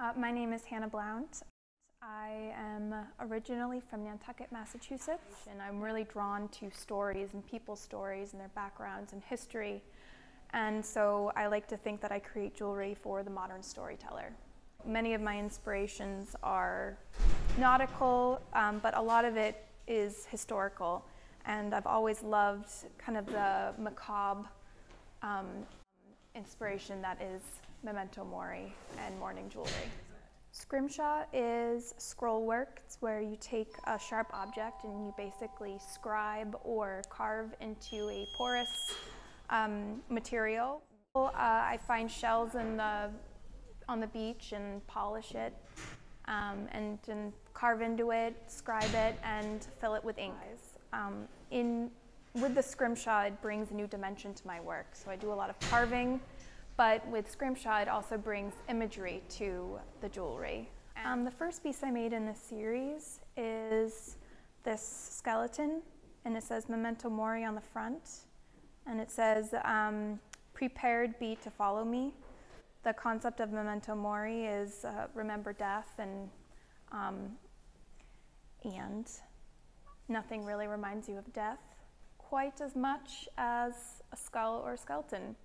Uh, my name is Hannah Blount. I am originally from Nantucket, Massachusetts, and I'm really drawn to stories and people's stories and their backgrounds and history. And so I like to think that I create jewelry for the modern storyteller. Many of my inspirations are nautical, um, but a lot of it is historical. And I've always loved kind of the macabre um, inspiration that is memento mori and mourning jewelry. Scrimshaw is scroll work. It's where you take a sharp object and you basically scribe or carve into a porous um, material. Uh, I find shells the, on the beach and polish it um, and, and, carve into it, scribe it, and fill it with ink. Um, in, with the scrimshaw, it brings a new dimension to my work. So I do a lot of carving, but with scrimshaw, it also brings imagery to the jewelry. Um, the first piece I made in this series is this skeleton, and it says Memento Mori on the front, and it says, um, prepared be to follow me. The concept of Memento Mori is uh, remember death and um, and nothing really reminds you of death quite as much as a skull or a skeleton